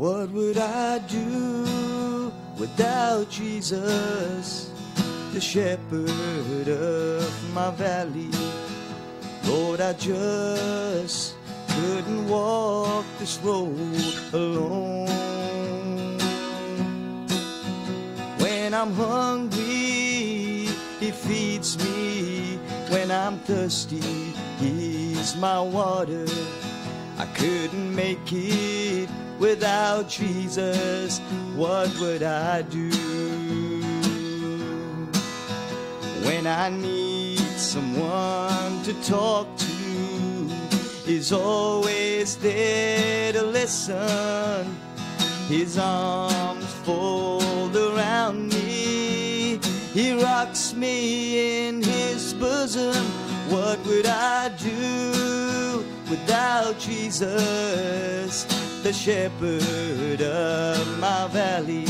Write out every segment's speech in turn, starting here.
What would I do without Jesus, the shepherd of my valley? Lord, I just couldn't walk this road alone. When I'm hungry, He feeds me. When I'm thirsty, He's my water. I couldn't make it without Jesus. What would I do? When I need someone to talk to, He's always there to listen. His arms fold around me. He rocks me in his bosom. What would I do without Jesus, the shepherd of my valley?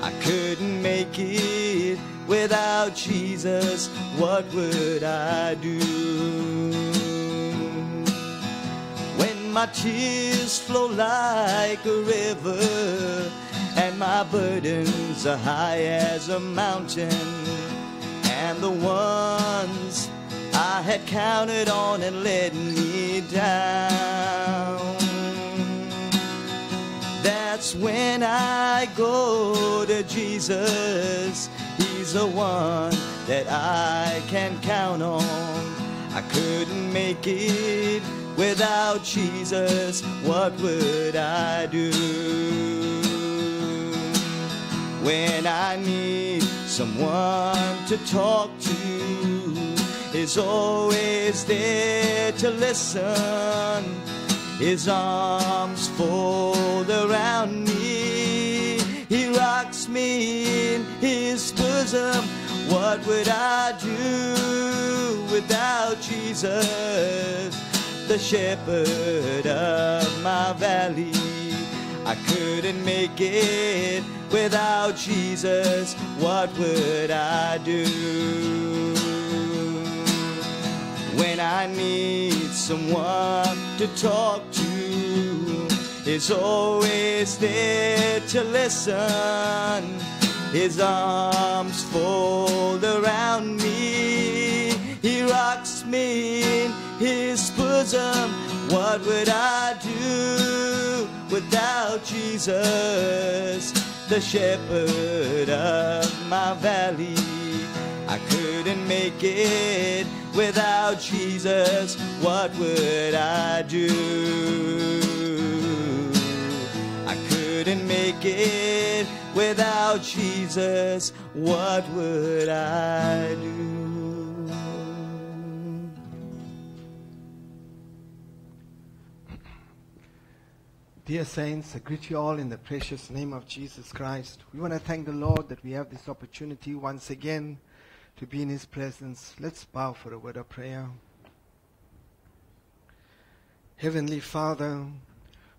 I couldn't make it without Jesus. What would I do? When my tears flow like a river and my burdens are high as a mountain and the ones I had counted on and let me down that's when I go to Jesus. He's the one that I can count on. I couldn't make it without Jesus. What would I do? When I need someone to talk to, is always there to listen. His arms fold around me. He rocks me in his bosom. What would I do without Jesus, the shepherd of my valley? I couldn't make it without Jesus. What would I do? When I need someone to talk to is always there to listen. His arms fold around me. He rocks me in his bosom. What would I do without Jesus, the shepherd of my valley? I couldn't make it without Jesus. What would I do? I couldn't make it without Jesus. What would I do? Dear saints, I greet you all in the precious name of Jesus Christ. We want to thank the Lord that we have this opportunity once again to be in His presence. Let's bow for a word of prayer. Heavenly Father,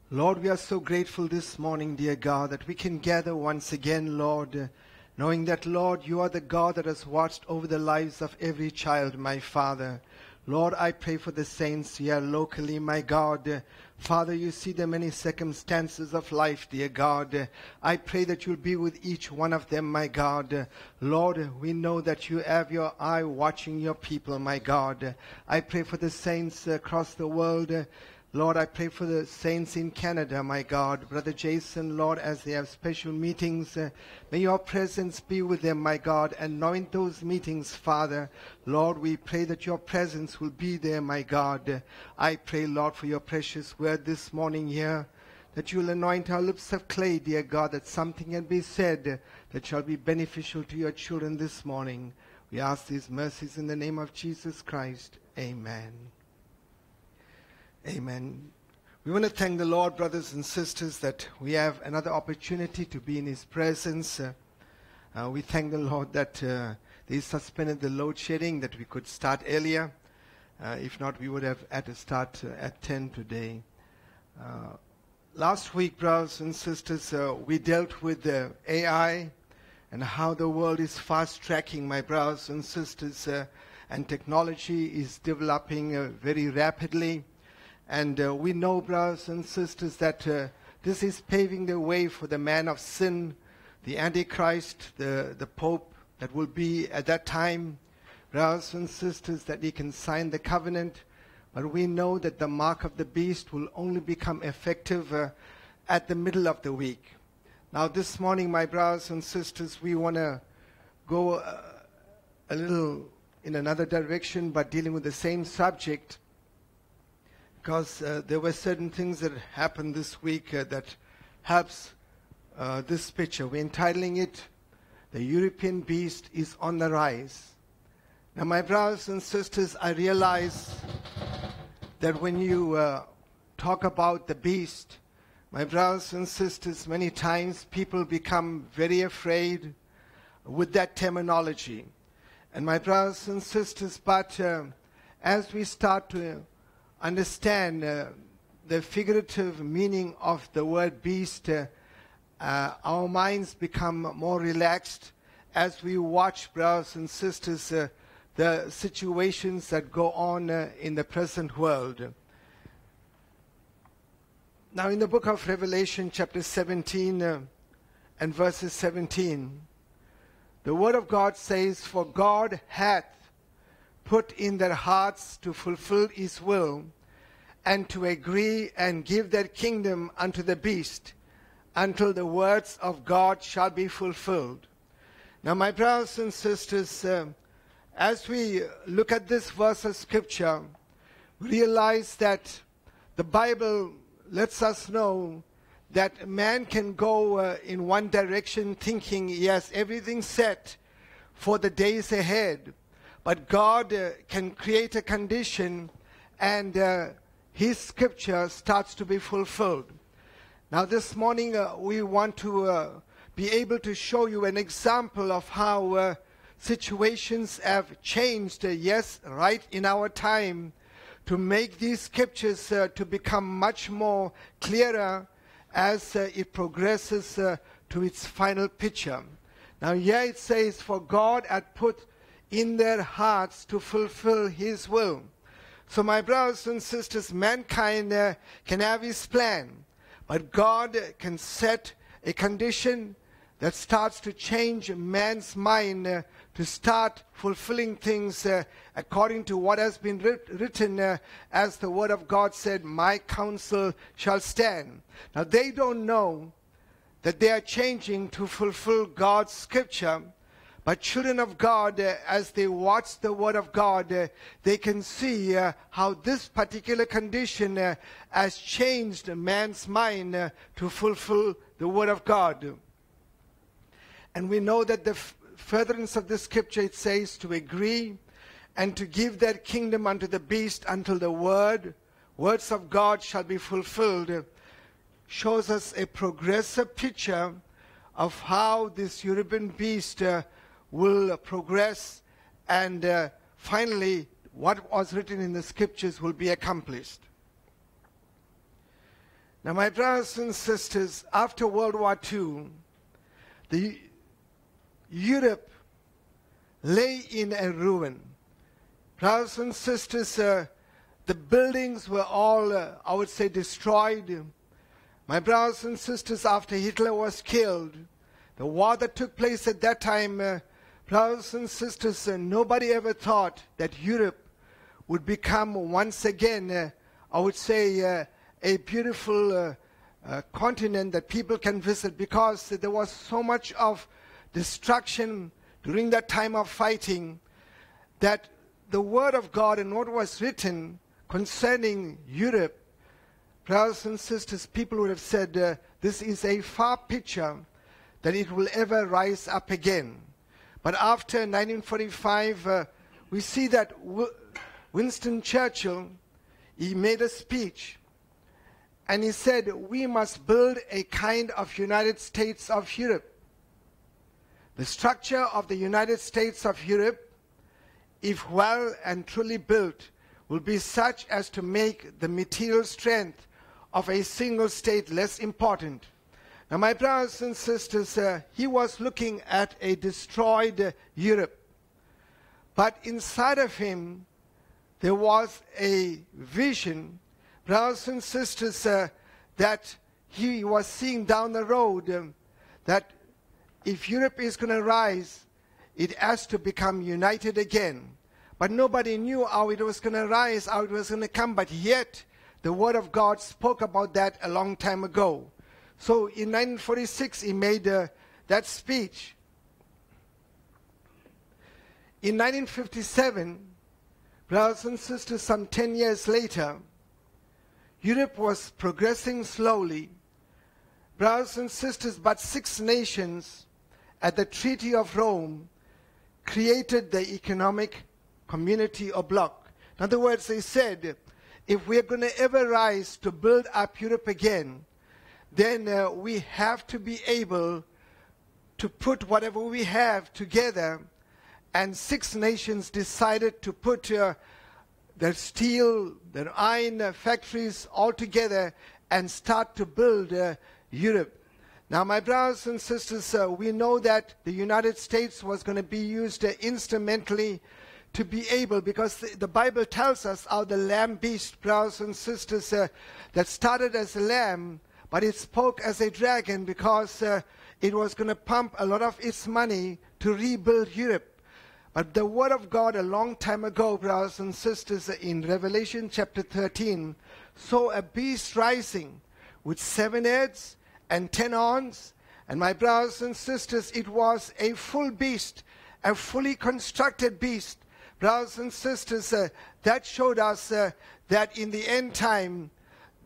Lord, we are so grateful this morning, dear God, that we can gather once again, Lord, knowing that, Lord, you are the God that has watched over the lives of every child, my Father. Lord, I pray for the saints here locally, my God. Father, you see the many circumstances of life, dear God. I pray that you'll be with each one of them, my God. Lord, we know that you have your eye watching your people, my God. I pray for the saints across the world. Lord, I pray for the saints in Canada, my God. Brother Jason, Lord, as they have special meetings, uh, may your presence be with them, my God. Anoint those meetings, Father, Lord, we pray that your presence will be there, my God. I pray, Lord, for your precious word this morning here, that you will anoint our lips of clay, dear God, that something can be said that shall be beneficial to your children this morning. We ask these mercies in the name of Jesus Christ. Amen. Amen. We want to thank the Lord, brothers and sisters, that we have another opportunity to be in His presence. Uh, uh, we thank the Lord that uh, suspended the load shedding, that we could start earlier. Uh, if not, we would have had to start uh, at 10 today. Uh, last week, brothers and sisters, we dealt with the AI and how the world is fast tracking, my brothers and sisters, and technology is developing very rapidly. And uh, we know, brothers and sisters, that uh, this is paving the way for the man of sin, the Antichrist, the, the Pope that will be at that time. Brothers and sisters, that he can sign the covenant. But we know that the mark of the beast will only become effective uh, at the middle of the week. Now, this morning, my brothers and sisters, we want to go uh, a little in another direction, but dealing with the same subject, because uh, there were certain things that happened this week uh, that helps uh, this picture. We're entitling it, "The European Beast is on the Rise." Now, my brothers and sisters, I realize that when you uh, talk about the beast, my brothers and sisters, many times people become very afraid with that terminology. And my brothers and sisters, but uh, as we start to understand uh, the figurative meaning of the word beast, uh, uh our minds become more relaxed as we watch, brothers and sisters, uh, the situations that go on uh, in the present world. Now, in the book of Revelation, chapter 17 uh, and verses 17, the Word of God says, For God hath put in their hearts to fulfill His will, and to agree and give their kingdom unto the beast, until the words of God shall be fulfilled. Now, my brothers and sisters, uh, as we look at this verse of Scripture, realize that the Bible lets us know that man can go uh, in one direction thinking, yes, everything's set for the days ahead. But God uh, can create a condition and uh, His scripture starts to be fulfilled. Now, this morning uh, we want to uh, be able to show you an example of how uh, situations have changed, yes, right in our time to make these scriptures uh, to become much more clearer as uh, it progresses uh, to its final picture. Now, here it says, For God had put in their hearts to fulfill His will. So, my brothers and sisters, mankind uh, can have His plan, but God can set a condition that starts to change man's mind uh, to start fulfilling things uh, according to what has been writ- written, uh, as the Word of God said, My counsel shall stand. Now, they don't know that they are changing to fulfill God's scripture. But children of God, uh, as they watch the Word of God, uh, they can see uh, how this particular condition has changed man's mind to fulfill the Word of God. And we know that the furtherance of the scripture, it says to agree and to give that kingdom unto the beast until the word, words of God shall be fulfilled, shows us a progressive picture of how this European beast will progress and uh, finally what was written in the scriptures will be accomplished. Now, my brothers and sisters, after World War II, the Europe lay in a ruin. Brothers and sisters, uh, the buildings were all, uh, I would say, destroyed. My brothers and sisters, after Hitler was killed, the war that took place at that time, uh, brothers and sisters, uh, nobody ever thought that Europe would become once again, uh, I would say, uh, a beautiful continent that people can visit because there was so much of destruction during that time of fighting that the word of God and what was written concerning Europe, brothers and sisters, people would have said uh, this is a far picture that it will ever rise up again. But after 1945, uh, we see that w- Winston Churchill, he made a speech and he said, we must build a kind of United States of Europe. The structure of the United States of Europe, if well and truly built, will be such as to make the material strength of a single state less important. Now, my brothers and sisters, uh, he was looking at a destroyed Europe. But inside of him, there was a vision, brothers and sisters, uh, that he was seeing down the road um, that if Europe is going to rise, it has to become united again. But nobody knew how it was going to rise, how it was going to come. But yet, the Word of God spoke about that a long time ago. So in 1946, he made uh, that speech. In 1957, brothers and sisters, some 10 years later, Europe was progressing slowly. Brothers and sisters, but six nations at the Treaty of Rome created the economic community or bloc. In other words, they said, if we're going to ever rise to build up Europe again, then uh, we have to be able to put whatever we have together. And six nations decided to put uh, their steel, their iron uh, factories all together and start to build uh, Europe. Now, my brothers and sisters, uh, we know that the United States was going to be used uh, instrumentally to be able, because the, the, Bible tells us how the lamb beast, brothers and sisters, uh, that started as a lamb, but it spoke as a dragon because uh, it was going to pump a lot of its money to rebuild Europe. But the Word of God a long time ago, brothers and sisters, in Revelation chapter 13, saw a beast rising with seven heads and ten horns. And my brothers and sisters, it was a full beast, a fully constructed beast. Brothers and sisters, uh, that showed us uh, that in the end time,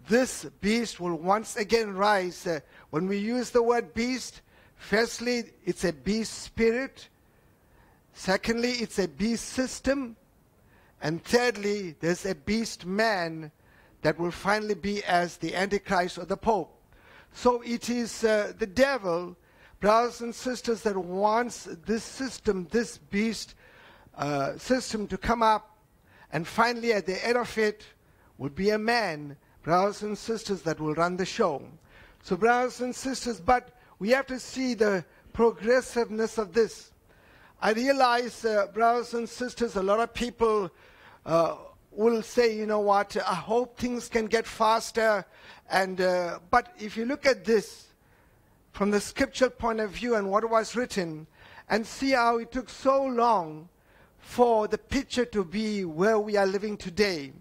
this beast will once again rise. Uh, when we use the word beast, firstly, it's a beast spirit. Secondly, it's a beast system. And thirdly, there's a beast man that will finally be as the Antichrist or the Pope. So it is uh, the devil, brothers and sisters, that wants this system, this beast uh, system to come up. And finally, at the head of it will be a man, brothers and sisters, that will run the show. So, brothers and sisters, but we have to see the progressiveness of this. I realize, uh, brothers and sisters, a lot of people uh, will say, you know what, I hope things can get faster. And, uh, but if you look at this from the scriptural point of view and what was written, and see how it took so long for the picture to be where we are living today,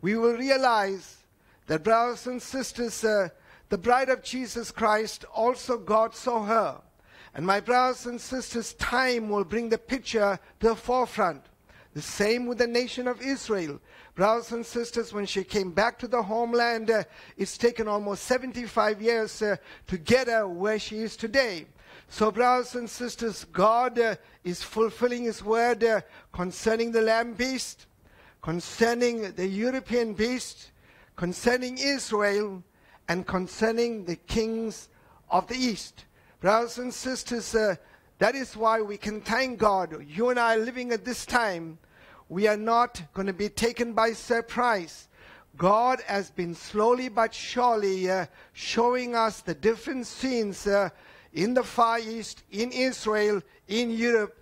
we will realize that, brothers and sisters, uh, the bride of Jesus Christ, also God saw her. And my brothers and sisters, time will bring the picture to the forefront. The same with the nation of Israel. Brothers and sisters, when she came back to the homeland, uh, it's taken almost 75 years uh, to get her where she is today. So, brothers and sisters, God uh, is fulfilling His word uh, concerning the lamb beast, concerning the European beast, concerning Israel, and concerning the kings of the east. Brothers and sisters, uh, that is why we can thank God. You and I are living at this time. We are not going to be taken by surprise. God has been slowly but surely uh, showing us the different scenes uh, in the Far East, in Israel, in Europe,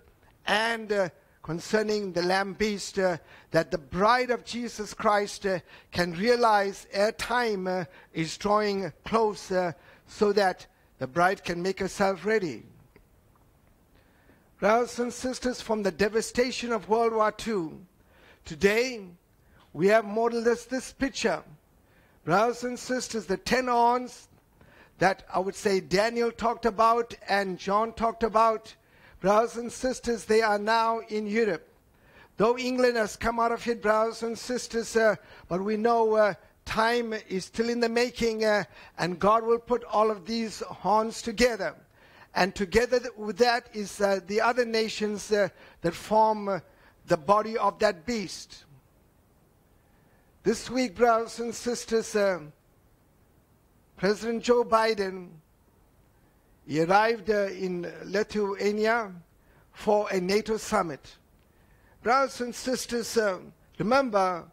and uh, concerning the Lamb Beast, uh, that the bride of Jesus Christ uh, can realize a time uh, is drawing closer so that the bride can make herself ready. Brothers and sisters, from the devastation of World War II, today we have modeled this, this picture. Brothers and sisters, the ten horns that I would say Daniel talked about and John talked about, brothers and sisters, they are now in Europe. Though England has come out of it, brothers and sisters, uh, but we know uh, time is still in the making, uh, and God will put all of these horns together. And together with that is uh, the other nations uh, that form uh, the body of that beast. This week, brothers and sisters, President Joe Biden he arrived in Lithuania for a NATO summit. Brothers and sisters, uh, remember,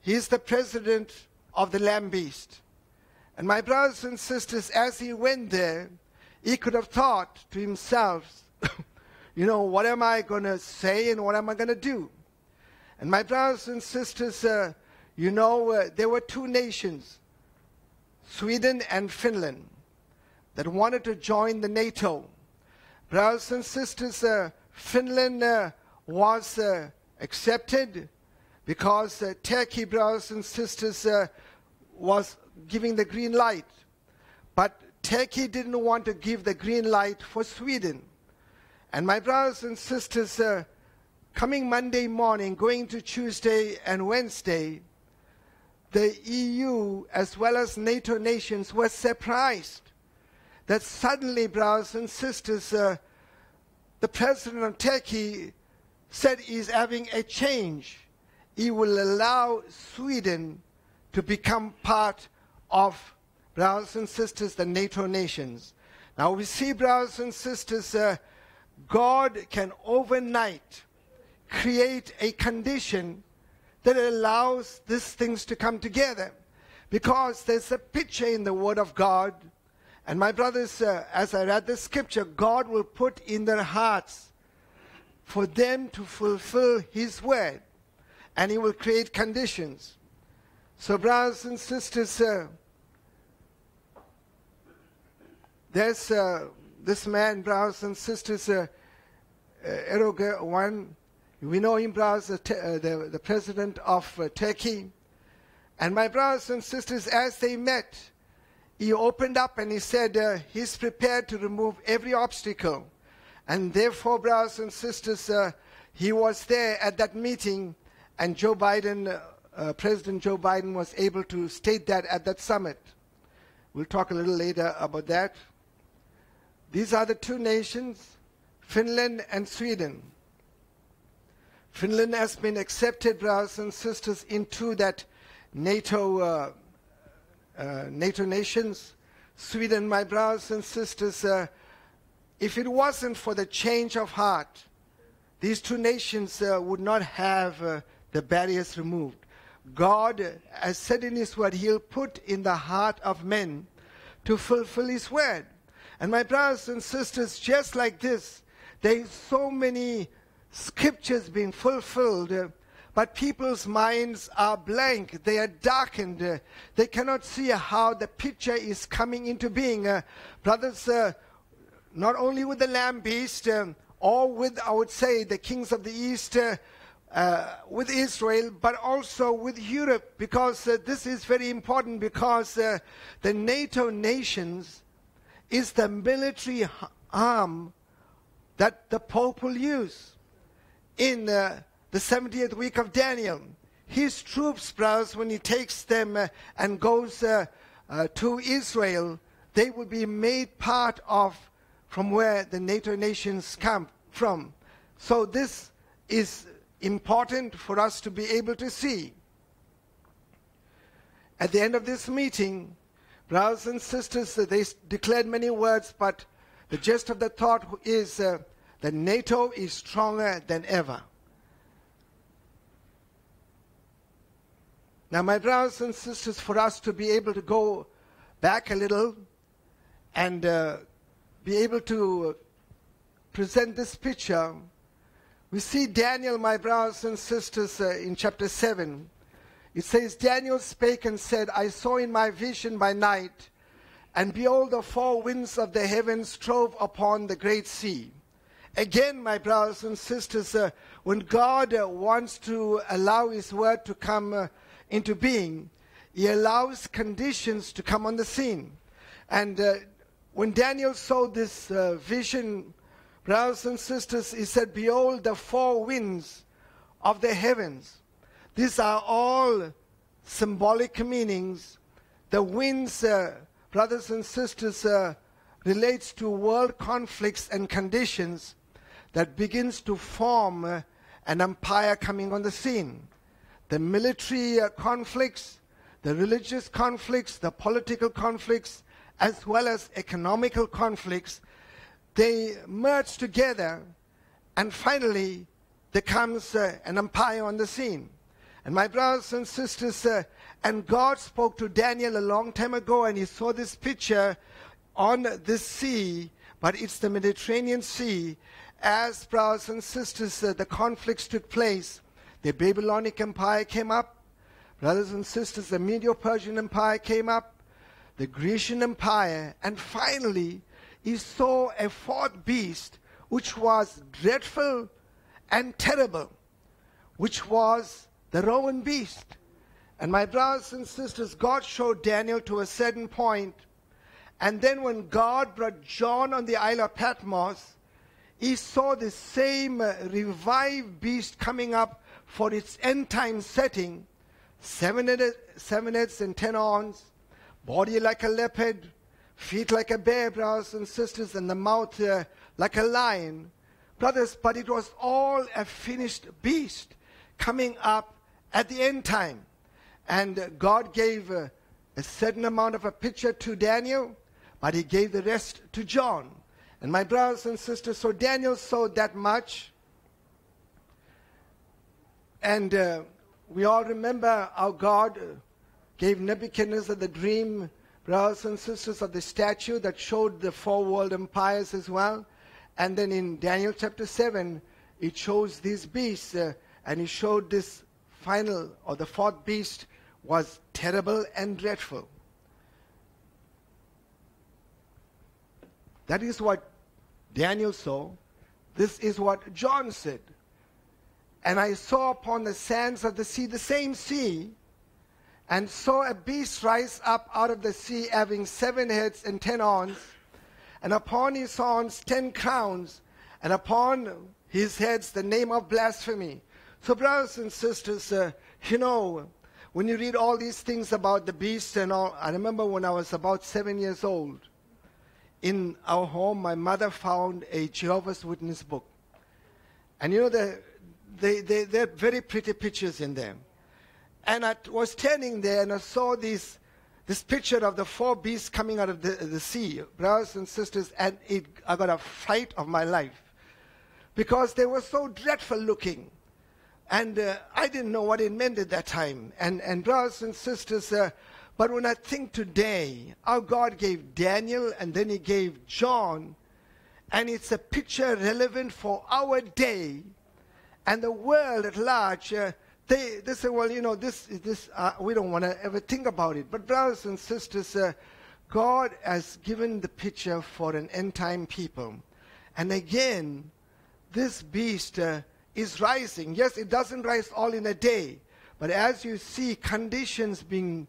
he is the president of the Lamb Beast. And my brothers and sisters, as he went there, he could have thought to himself, you know, what am I going to say and what am I going to do? And my brothers and sisters, uh, you know, uh, there were two nations, Sweden and Finland that wanted to join the NATO. Brothers and sisters, uh, Finland uh, was uh, accepted because uh, Turkey, brothers and sisters, uh, was giving the green light. But Turkey didn't want to give the green light for Sweden. And my brothers and sisters, uh, coming Monday morning, going to Tuesday and Wednesday, the EU as well as NATO nations were surprised that suddenly, brothers and sisters, uh, the president of Turkey said he's having a change. He will allow Sweden to become part of, brothers and sisters, the NATO nations. Now we see, brothers and sisters, uh, God can overnight create a condition that allows these things to come together. Because there's a picture in the Word of God. And my brothers, uh, as I read the scripture, God will put in their hearts for them to fulfill His Word. And He will create conditions. So, brothers and sisters, uh, there's uh, this man, brothers and sisters, uh, uh, Erdogan, we know him, brothers, uh, the, the president of uh, Turkey. And my brothers and sisters, as they met, he opened up and he said he's prepared to remove every obstacle. And therefore, brothers and sisters, uh, he was there at that meeting, and Joe Biden, uh, uh, President Joe Biden, was able to state that at that summit. We'll talk a little later about that. These are the two nations, Finland and Sweden. Finland has been accepted, brothers and sisters, into that NATO, uh, uh, NATO nations. Sweden, my brothers and sisters, uh, if it wasn't for the change of heart, these two nations uh, would not have uh, the barriers removed. God has said in His Word, He'll put in the heart of men to fulfill His Word. And my brothers and sisters, just like this, there is so many scriptures being fulfilled, uh, but people's minds are blank. They are darkened. Uh, they cannot see how the picture is coming into being. Uh, brothers, uh, not only with the lamb beast, um, or with, I would say, the kings of the east, uh, uh, with Israel, but also with Europe, because this is very important because the NATO nations is the military arm that the Pope will use in uh, the 70th week of Daniel. His troops, brothers, when he takes them uh, and goes uh, uh, to Israel, they will be made part of from where the NATO nations come from. So this is important for us to be able to see. At the end of this meeting, brothers and sisters, uh, they declared many words, but the gist of the thought is uh, that NATO is stronger than ever. Now, my brothers and sisters, for us to be able to go back a little and uh, be able to present this picture, we see Daniel, my brothers and sisters, uh, in chapter 7. It says, Daniel spake and said, I saw in my vision by night, and behold, the four winds of the heavens strove upon the great sea Again, my brothers and sisters, uh, when God uh, wants to allow His word to come uh, into being, He allows conditions to come on the scene. And uh, when Daniel saw this uh, vision, brothers and sisters, he said, Behold, the four winds of the heavens. These are all symbolic meanings. The winds, uh, brothers and sisters, relates to world conflicts and conditions that begins to form uh, an empire coming on the scene. The military uh, conflicts, the religious conflicts, the political conflicts, as well as economical conflicts, they merge together and finally there comes uh, an empire on the scene. And my brothers and sisters, uh, and God spoke to Daniel a long time ago and he saw this picture on this sea, but it's the Mediterranean Sea, as brothers and sisters, uh, the conflicts took place. The Babylonic Empire came up. Brothers and sisters, the Medo-Persian Empire came up. The Grecian Empire, and finally he saw a fourth beast which was dreadful and terrible, which was the Roman beast. And my brothers and sisters, God showed Daniel to a certain. And then when God brought John on the Isle of Patmos, he saw the same revived beast coming up for its end time setting seven heads and ten horns, body like a leopard, feet like a bear, brothers and sisters, and the mouth uh, like a lion. Brothers, but it was all a finished beast coming up at the end time. And God gave uh, a certain amount of a picture to Daniel, but he gave the rest to John. And my brothers and sisters, so Daniel saw that much. And uh, we all remember our God uh, gave Nebuchadnezzar the dream, brothers and sisters, of the statue that showed the four world empires as well. And then in Daniel chapter 7, it shows these beasts, uh, and he showed this final, or the fourth beast, was terrible and dreadful. That is what Daniel saw. This is what John said. And I saw upon the sands of the sea the same sea, and saw a beast rise up out of the sea, having seven heads and ten horns, and upon his horns ten crowns, and upon his heads the name of blasphemy. So, brothers and sisters, uh, you know, when you read all these things about the beast and all, I remember when I was about seven years old, in our home, my mother found a Jehovah's Witness book. And you know, the, they, they, they're very pretty pictures in them. And I was standing there and I saw this, this picture of the four beasts coming out of the, the sea, brothers and sisters, and it, I got a fright of my life because they were so dreadful looking. And uh, I didn't know what it meant at that time. And, and brothers and sisters, uh, but when I think today, how God gave Daniel and then he gave John, and it's a picture relevant for our day and the world at large, uh, they, they say, well, you know, this, this, uh, we don't want to ever think about it. But brothers and sisters, uh, God has given the picture for an end time people. And again, this beast uh, is rising. Yes, it doesn't rise all in a day. But as you see conditions being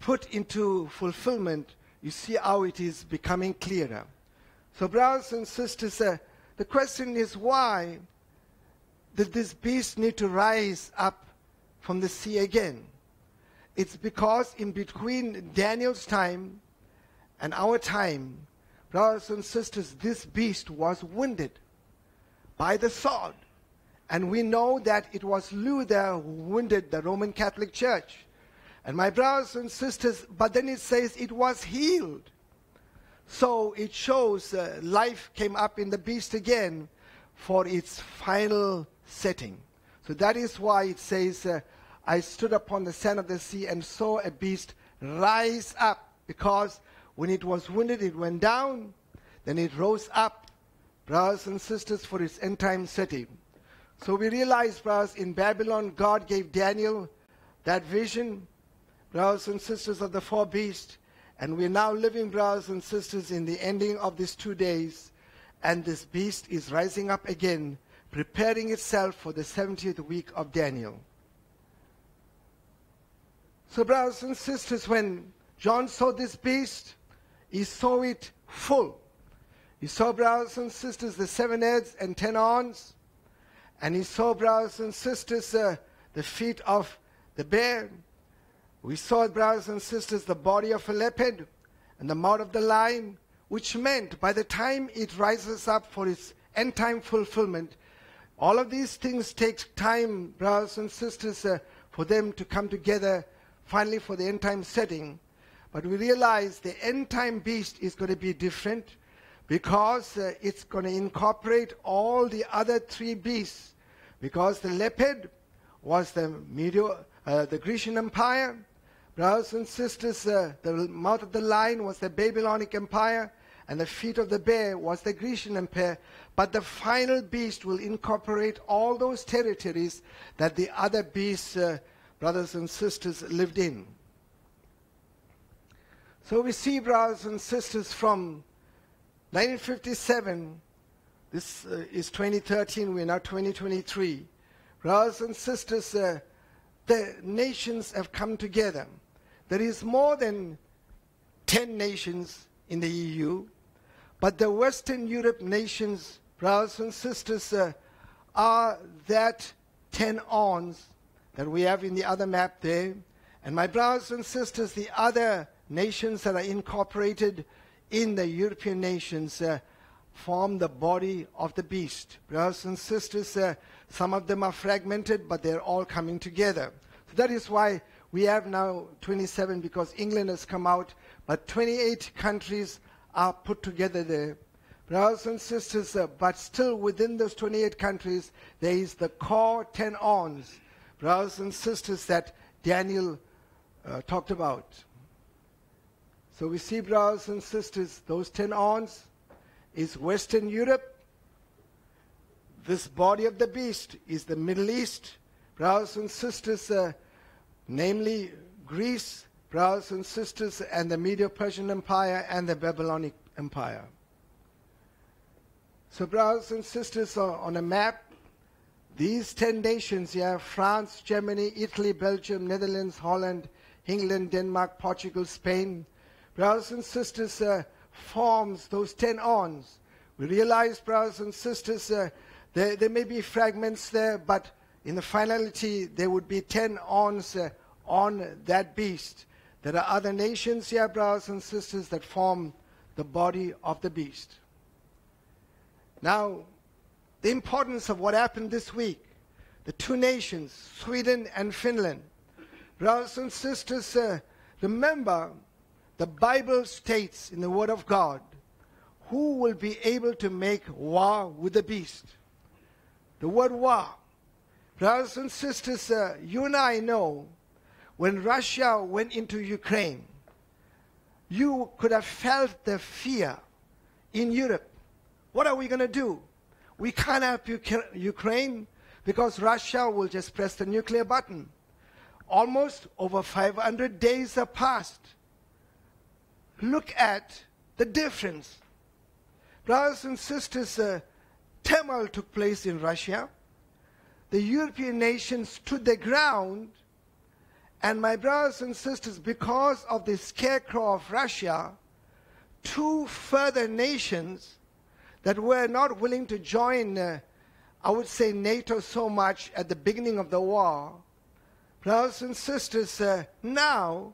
put into fulfillment, you see how it is becoming clearer. So, brothers and sisters, uh, the question is why did this beast need to rise up from the sea again? It's because in between Daniel's time and our time, brothers and sisters, this beast was wounded by the sword. And we know that it was Luther who wounded the Roman Catholic Church. And my brothers and sisters, but then it says it was healed. So it shows uh, life came up in the beast again for its final setting. So that is why it says, uh, I stood upon the sand of the sea and saw a beast rise up, because when it was wounded, it went down, then it rose up, brothers and sisters, for its end time setting. So we realize, brothers, in Babylon, God gave Daniel that vision, brothers and sisters of the four beasts, and we're now living, brothers and sisters, in the ending of these two days, and this beast is rising up again preparing itself for the 70th week of Daniel. So, brothers and sisters, when John saw this beast, he saw it full. He saw, brothers and sisters, the seven heads and ten horns. And he saw, brothers and sisters, uh, the feet of the bear. We saw, brothers and sisters, the body of a leopard and the mouth of the lion, which meant by the time it rises up for its end time fulfillment, all of these things take time, brothers and sisters, uh, for them to come together finally for the end time setting. But we realize the end time beast is going to be different because uh, it's going to incorporate all the other three beasts. Because the leopard was the, Medio, uh, the Grecian Empire. Brothers and sisters, uh, the mouth of the lion was the Babylonic Empire and the feet of the bear was the Grecian Empire. But the final beast will incorporate all those territories that the other beasts, uh, brothers and sisters, lived in. So we see, brothers and sisters, from 1957, this uh, is 2013, we're now 2023. Brothers and sisters, uh, the nations have come together. There is more than 10 nations in the EU, but the Western Europe nations, brothers and sisters, uh, are that 10 ons that we have in the other map there. And my brothers and sisters, the other nations that are incorporated in the European nations uh, form the body of the beast. Brothers and sisters, uh, some of them are fragmented, but they're all coming together. So that is why we have now 27 because England has come out, but 28 countries are put together there. Brothers and sisters, uh, but still within those 28 countries, there is the core 10 ons, brothers and sisters, that Daniel uh, talked about. So we see, brothers and sisters, those 10 ons is Western Europe. This body of the beast is the Middle East. Brothers and sisters, uh, namely Greece, brothers and sisters, and the Medo-Persian Empire and the Babylonic Empire. So, brothers and sisters, uh, on a map, these 10 nations, have France, Germany, Italy, Belgium, Netherlands, Holland, England, Denmark, Portugal, Spain, brothers and sisters, uh, forms those 10 ons. We realize, brothers and sisters, uh, there, there may be fragments there, but in the finality, there would be 10 ons uh, on that beast. There are other nations here, brothers and sisters, that form the body of the beast. Now, the importance of what happened this week, the two nations, Sweden and Finland. Brothers and sisters, uh, remember the Bible states in the Word of God who will be able to make war with the beast. The word war. Brothers and sisters, uh, you and I know when Russia went into Ukraine, you could have felt the fear in Europe. What are we going to do? We can't help Ukraine because Russia will just press the nuclear button. Almost over 500 days have passed look at the difference. Brothers and sisters, uh, turmoil took place in Russia. The European nations stood their ground. And my brothers and sisters, because of the scarecrow of Russia, two further nations that were not willing to join, uh, I would say, NATO so much at the beginning of the war, brothers and sisters, uh, now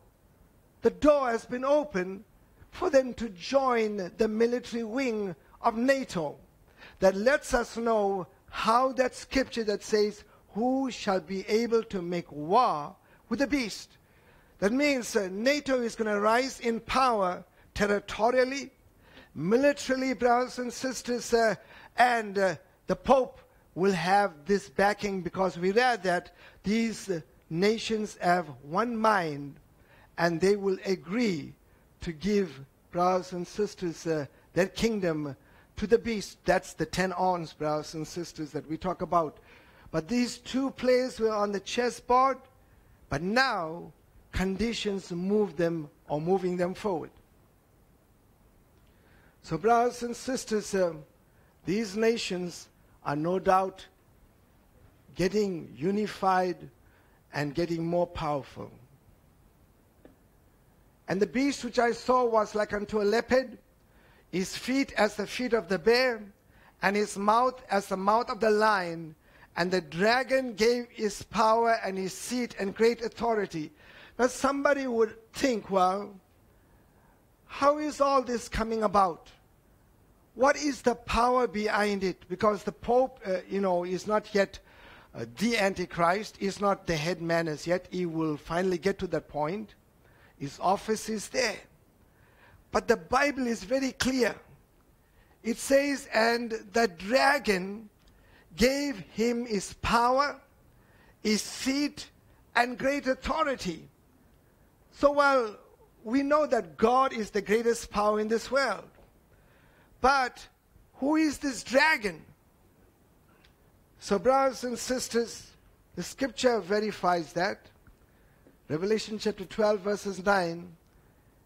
the door has been opened for them to join the military wing of NATO. That lets us know how that scripture that says, Who shall be able to make war with the beast? That means uh, NATO is going to rise in power territorially, militarily, brothers and sisters, uh, and uh, the Pope will have this backing because we read that these uh, nations have one mind and they will agree to give brothers and sisters uh, their kingdom to the beast. That's the ten ons, brothers and sisters, that we talk about. But these two players were on the chessboard, but now conditions move them or moving them forward. So, brothers and sisters, uh, these nations are no doubt getting unified and getting more powerful. And the beast which I saw was like unto a leopard, his feet as the feet of the bear, and his mouth as the mouth of the lion. And the dragon gave his power and his seat and great authority. Now somebody would think, well, how is all this coming about? What is the power behind it? Because the Pope, uh, you know, is not yet uh, the Antichrist, is not the head man as yet. He will finally get to that point. His office is there. But the Bible is very clear. It says, and the dragon gave him his power, his seat, and great authority. So while we know that God is the greatest power in this world, but who is this dragon? So, brothers and sisters, the scripture verifies that. Revelation chapter 12, verses 9,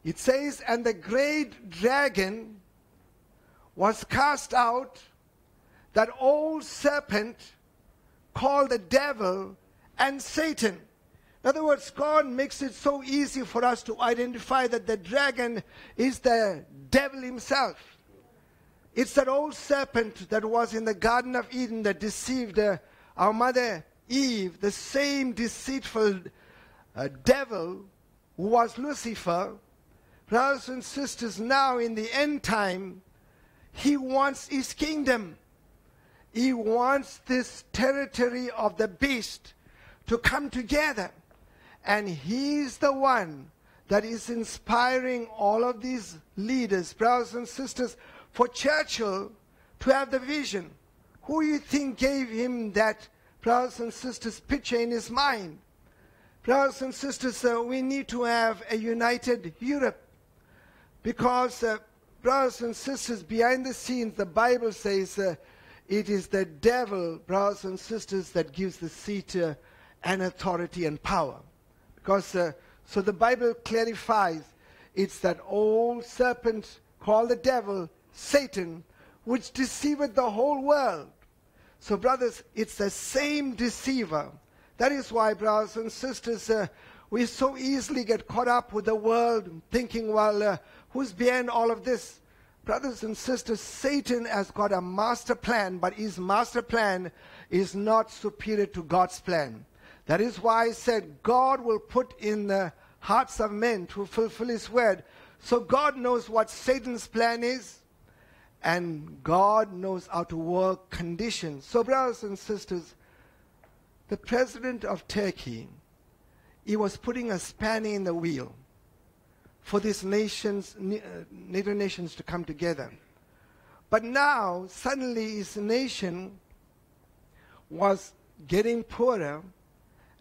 It says, And the great dragon was cast out, that old serpent called the devil and Satan. In other words, God makes it so easy for us to identify that the dragon is the devil himself. It's that old serpent that was in the Garden of Eden that deceived uh, our mother Eve, the same deceitful uh, devil who was Lucifer. Brothers and sisters, now in the end time, he wants his kingdom. He wants this territory of the beast to come together. And he's the one that is inspiring all of these leaders, brothers and sisters, for Churchill to have the vision. Who you think gave him that, brothers and sisters, picture in his mind? Brothers and sisters, uh, we need to have a united Europe. Because, uh, brothers and sisters, behind the scenes, the Bible says uh, it is the devil, brothers and sisters, that gives the seat uh, and authority and power. Because, uh, so the Bible clarifies it's that old serpent called the devil, Satan, which deceiveth the whole world. So, brothers, it's the same deceiver. That is why, brothers and sisters, uh, we so easily get caught up with the world, thinking, well, uh, who's behind all of this? Brothers and sisters, Satan has got a master plan, but his master plan is not superior to God's plan. That is why I said God will put in the hearts of men to fulfill his word. So God knows what Satan's plan is, and God knows how to work conditions. So, brothers and sisters, the president of Turkey, he was putting a spanner in the wheel for these nations, uh, NATO nations to come together. But now, suddenly, his nation was getting poorer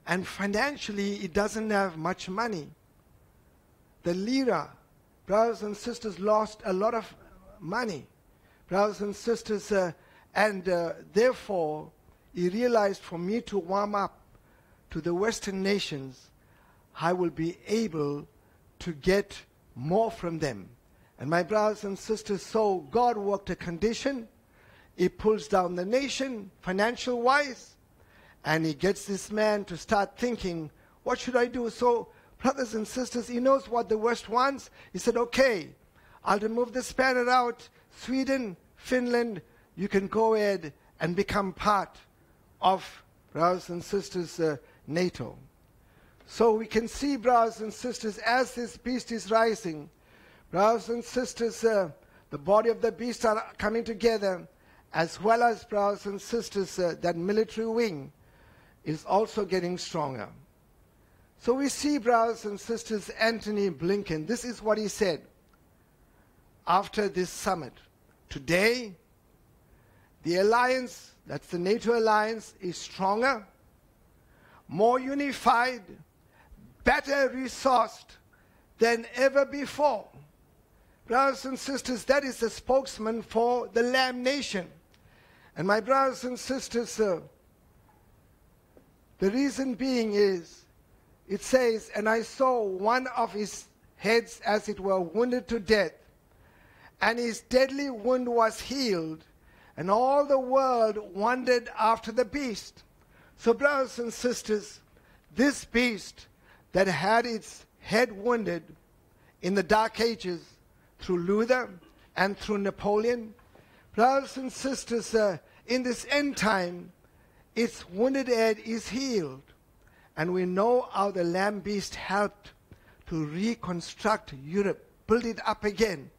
and financially it doesn't have much money. The lira, brothers and sisters, lost a lot of money. Brothers and sisters, uh, and uh, therefore he realized for me to warm up to the Western nations, I will be able to get more from them. And my brothers and sisters, so God worked a condition. He pulls down the nation financial wise and he gets this man to start thinking, what should I do? So, brothers and sisters, he knows what the West wants. He said, okay, I'll remove the spanner out. Sweden, Finland, you can go ahead and become part of, brothers and sisters, uh, NATO. So we can see, brothers and sisters, as this beast is rising, brothers and sisters, uh, the body of the beast are coming together, as well as, brothers and sisters, uh, that military wing is also getting stronger. So we see, brothers and sisters, Antony Blinken. This is what he said after this summit. Today, the alliance, that's the NATO alliance, is stronger, more unified, better resourced than ever before. Brothers and sisters, that is the spokesman for the Lamb Nation. And my brothers and sisters, uh, the reason being is, it says, And I saw one of his heads as it were wounded to death, and his deadly wound was healed, and all the world wondered after the beast. So, brothers and sisters, this beast that had its head wounded in the Dark Ages through Luther and through Napoleon, brothers and sisters, uh, in this end time, its wounded head is healed. And we know how the lamb beast helped to reconstruct Europe, build it up again.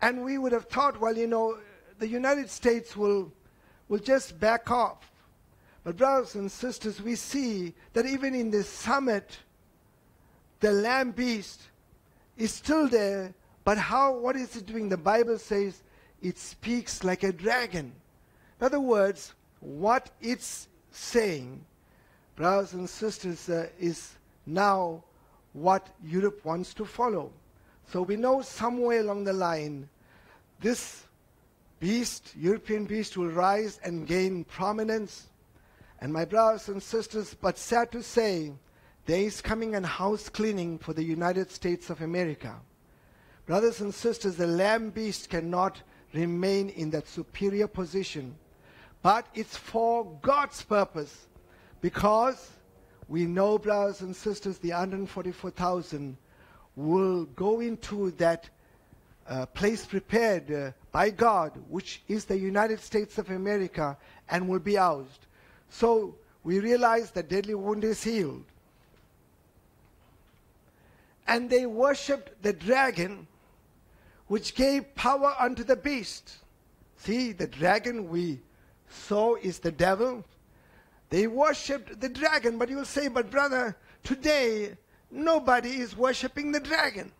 And we would have thought, well, you know, the United States will, will just back off. But, brothers and sisters, we see that even in this summit, the lamb beast is still there. But how, what is it doing? The Bible says it speaks like a dragon. In other words, what it's saying, brothers and sisters, uh, is now what Europe wants to follow. So we know somewhere along the line, this beast, European beast, will rise and gain prominence. And my brothers and sisters, but sad to say, there is coming a house cleaning for the United States of America. Brothers and sisters, the lamb beast cannot remain in that superior position, but it's for God's purpose because we know, brothers and sisters, the 144,000 will go into that uh, place prepared uh, by God, which is the United States of America, and will be ousted. So we realize the deadly wound is healed. And they worshipped the dragon, which gave power unto the beast. See, the dragon we saw is the devil. They worshipped the dragon, but you will say, but brother, today nobody is worshipping the dragon.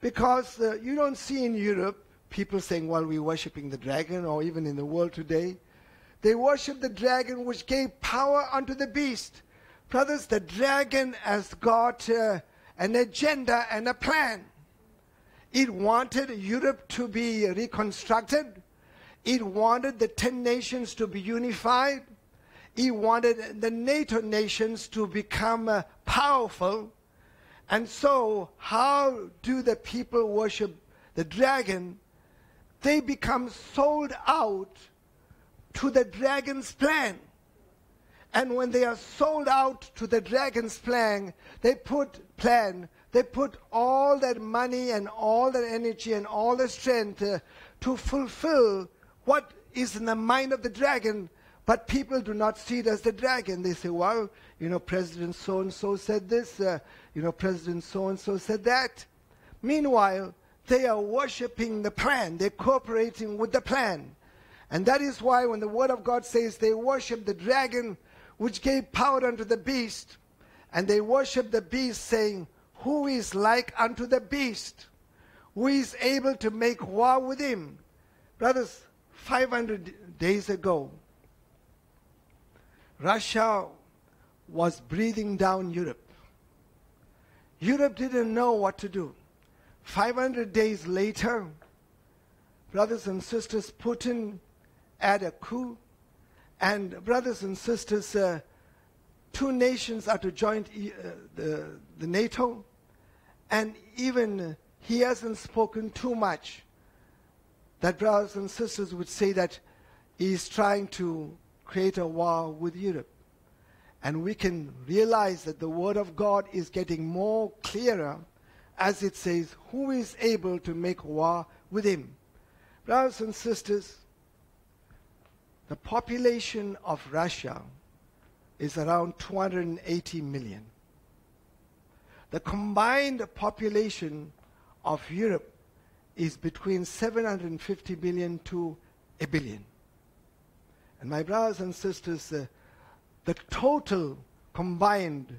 Because uh, you don't see in Europe people saying, well, we're worshipping the dragon, or even in the world today. They worship the dragon which gave power unto the beast. Brothers, the dragon has got uh, an agenda and a plan. It wanted Europe to be reconstructed. It wanted the 10 nations to be unified. It wanted the NATO nations to become uh, powerful. And so, how do the people worship the dragon? They become sold out to the dragon's plan. And when they are sold out to the dragon's plan, they put plan, they put all that money and all that energy and all the strength uh, to fulfill what is in the mind of the dragon. But people do not see it as the dragon. They say, well, you know, President so and so said this, uh, you know, President so and so said that. Meanwhile, they are worshiping the plan, they're cooperating with the plan. And that is why when the Word of God says they worship the dragon which gave power unto the beast, and they worship the beast, saying, Who is like unto the beast? Who is able to make war with him? Brothers, 500 days ago, Russia was breathing down Europe. Europe didn't know what to do. 500 days later, brothers and sisters, Putin had a coup. And, brothers and sisters, uh, two nations are to join uh, the, the NATO. And even uh, he hasn't spoken too much. That brothers and sisters would say that he's trying to create a war with Europe. And we can realize that the Word of God is getting more clearer as it says, Who is able to make war with him? Brothers and sisters, the population of Russia is around 280 million. The combined population of Europe is between 750 million to a billion. And my brothers and sisters, uh, the total combined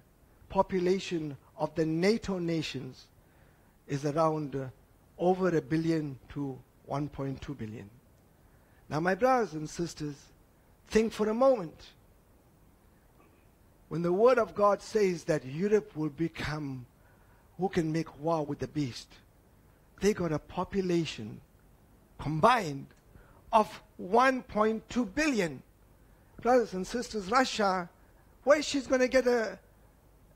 population of the NATO nations is around uh, over a billion to 1.2 billion. Now, my brothers and sisters, think for a moment. When the Word of God says that Europe will become who can make war with the beast, they got a population combined of 1.2 billion. Brothers and sisters, Russia, where she's going to get a,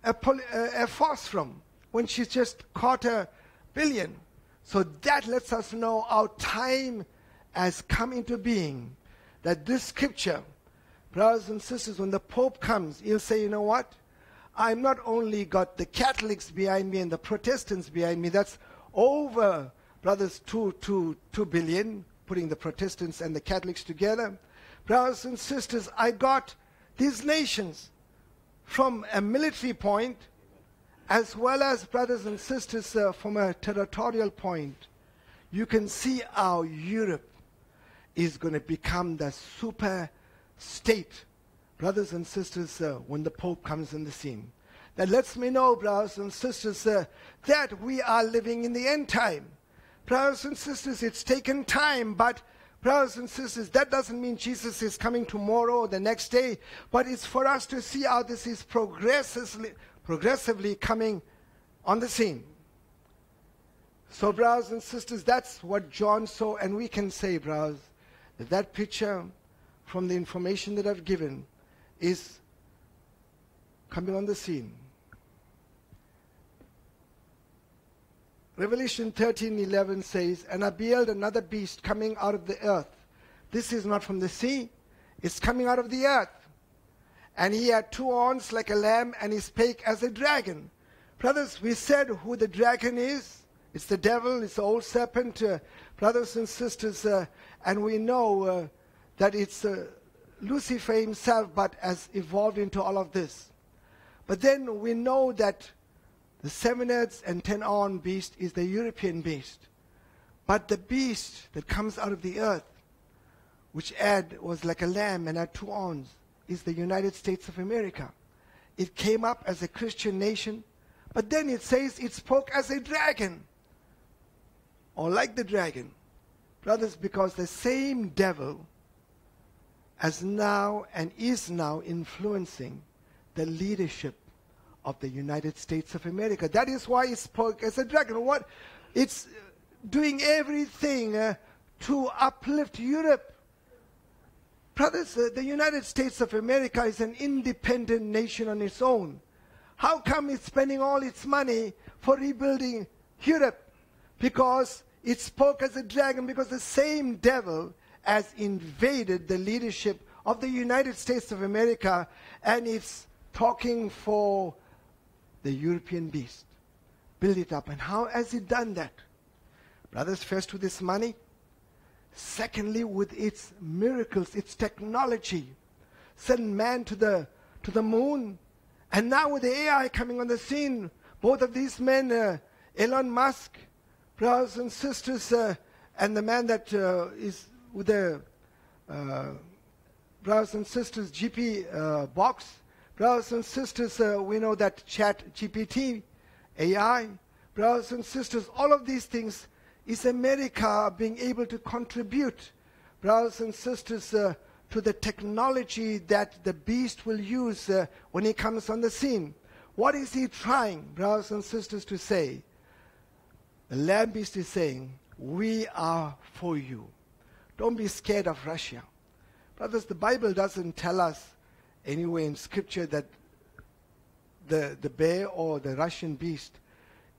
a, a, force from when she's just caught a billion? So that lets us know our time has come into being. That this scripture, brothers and sisters, when the Pope comes, he'll say, you know what? I'm not only got the Catholics behind me and the Protestants behind me, that's over, brothers, two, two, two billion, putting the Protestants and the Catholics together. Brothers and sisters, I got these nations from a military point as well as, brothers and sisters, uh, from a territorial point. You can see how Europe is going to become the super state, brothers and sisters, uh, when the Pope comes in the scene. That lets me know, brothers and sisters, uh, that we are living in the end time. Brothers and sisters, it's taken time, but brothers and sisters, that doesn't mean Jesus is coming tomorrow or the next day, but it's for us to see how this is progressively, progressively coming on the scene. So, brothers and sisters, that's what John saw, and we can say, brothers, that that picture from the information that I've given is coming on the scene. Revelation 13:11 says, "And I beheld another beast coming out of the earth. This is not from the sea; it's coming out of the earth. And he had two horns like a lamb, and he spake as a dragon." Brothers, we said who the dragon is. It's the devil. It's the old serpent. Uh, brothers and sisters, uh, and we know uh, that it's uh, Lucifer himself, but has evolved into all of this. But then we know that the seven heads and ten horn beast is the European beast. But the beast that comes out of the earth, which had was like a lamb and had two horns, is the United States of America. It came up as a Christian nation, but then it says it spoke as a dragon, or like the dragon. Brothers, because the same devil has now and is now influencing the leadership of the United States of America. That is why it spoke as a dragon. What? It's doing everything uh, to uplift Europe. Brothers, uh, the United States of America is an independent nation on its own. How come it's spending all its money for rebuilding Europe? Because it spoke as a dragon, because the same devil has invaded the leadership of the United States of America and it's talking for the European beast. Build it up. And how has it done that? Brothers, first with its money, secondly with its miracles, its technology. Send man to the, to the moon. And now with the AI coming on the scene, both of these men, uh, Elon Musk, brothers and sisters, uh, and the man that uh, is with the uh, brothers and sisters GP uh, box, brothers and sisters, uh, we know that Chat GPT, AI, brothers and sisters, all of these things is America being able to contribute, brothers and sisters, uh, to the technology that the beast will use uh, when he comes on the scene. What is he trying, brothers and sisters, to say? The Lamb Beast is saying, We are for you. Don't be scared of Russia. Brothers, the Bible doesn't tell us anywhere in Scripture that the, the bear or the Russian beast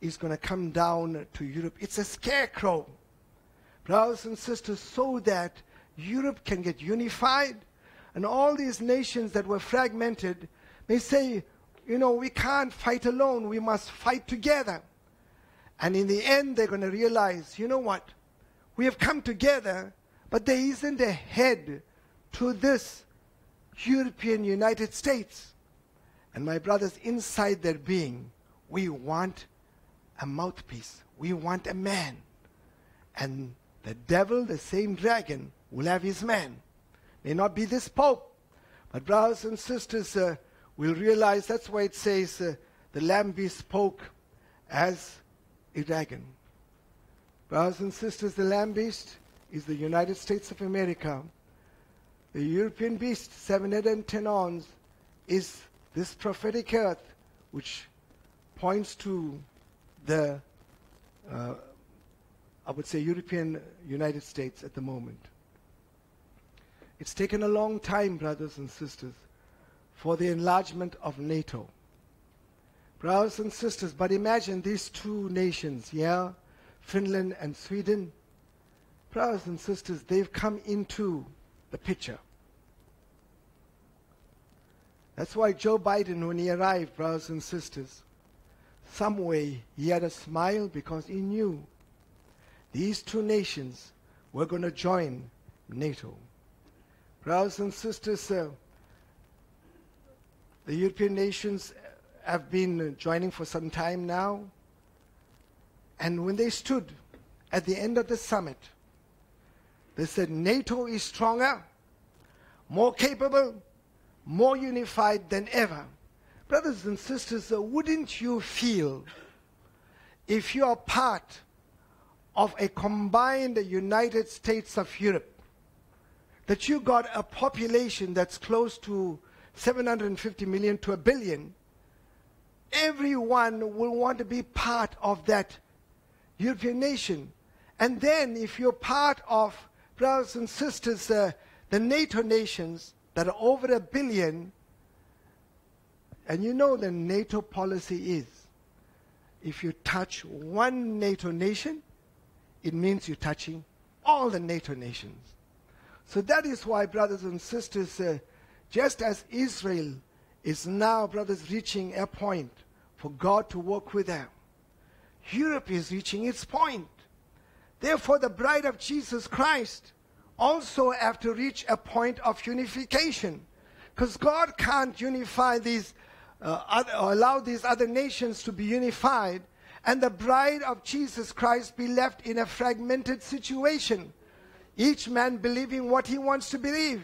is going to come down to Europe. It's a scarecrow, brothers and sisters, so that Europe can get unified and all these nations that were fragmented may say, you know, we can't fight alone, we must fight together. And in the end, they're going to realize, you know what? We have come together, but there isn't a head to this European United States. And my brothers, inside their being, we want a mouthpiece. We want a man. And the devil, the same dragon, will have his man. May not be this pope, but brothers and sisters uh, will realize that's why it says uh, the lamb beast spoke as a dragon. Brothers and sisters, the lamb beast is the United States of America. The European beast, seven head and ten horns, is this prophetic earth which points to the, uh, I would say, European United States at the moment. It's taken a long time, brothers and sisters, for the enlargement of NATO. Brothers and sisters, but imagine these two nations, yeah, Finland and Sweden, brothers and sisters, they've come into the picture. That's why Joe Biden, when he arrived, brothers and sisters, some way he had a smile because he knew these two nations were going to join NATO. Brothers and sisters, uh, the European nations have been joining for some time now. And when they stood at the end of the summit, they said NATO is stronger, more capable, more unified than ever. Brothers and sisters, uh, wouldn't you feel if you are part of a combined United States of Europe that you got a population that's close to 750 million to a billion, everyone will want to be part of that European nation. And then if you're part of brothers and sisters, uh, the NATO nations that are over a billion, and you know the NATO policy is if you touch one NATO nation, it means you're touching all the NATO nations. So that is why, brothers and sisters, uh, just as Israel is now, brothers, reaching a point for God to work with them, Europe is reaching its point. Therefore, the bride of Jesus Christ also have to reach a point of unification. Because God can't unify these, uh, other, allow these other nations to be unified, and the bride of Jesus Christ be left in a fragmented situation. Each man believing what he wants to believe.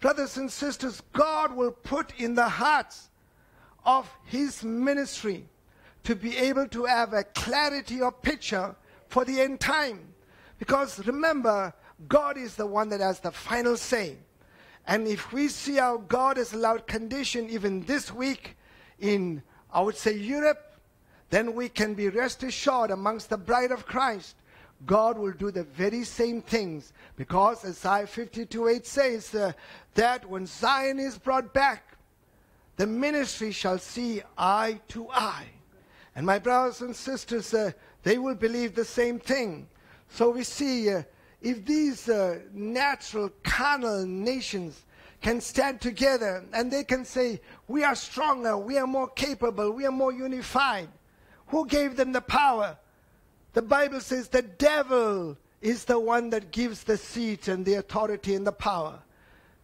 Brothers and sisters, God will put in the hearts of his ministry to be able to have a clarity of picture for the end time. Because remember, God is the one that has the final say. And if we see how God has allowed condition even this week in, I would say, Europe, then we can be rest assured amongst the bride of Christ, God will do the very same things. Because Isaiah 52 8 says uh, that when Zion is brought back, the ministry shall see eye to eye. And my brothers and sisters, uh, they will believe the same thing. So we see uh, if these uh, natural carnal nations can stand together and they can say, we are stronger, we are more capable, we are more unified. Who gave them the power? The Bible says the devil is the one that gives the seat and the authority and the power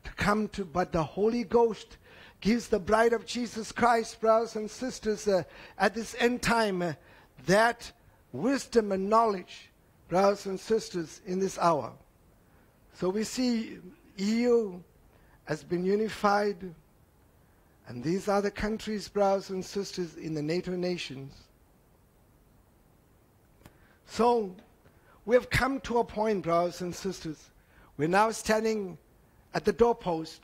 to come to, but the Holy Ghost gives the bride of Jesus Christ, brothers and sisters, uh, at this end time, uh, that wisdom and knowledge brothers and sisters, in this hour. So we see EU has been unified, and these are the countries, brothers and sisters, in the NATO nations. So we have come to a point, brothers and sisters. We're now standing at the doorpost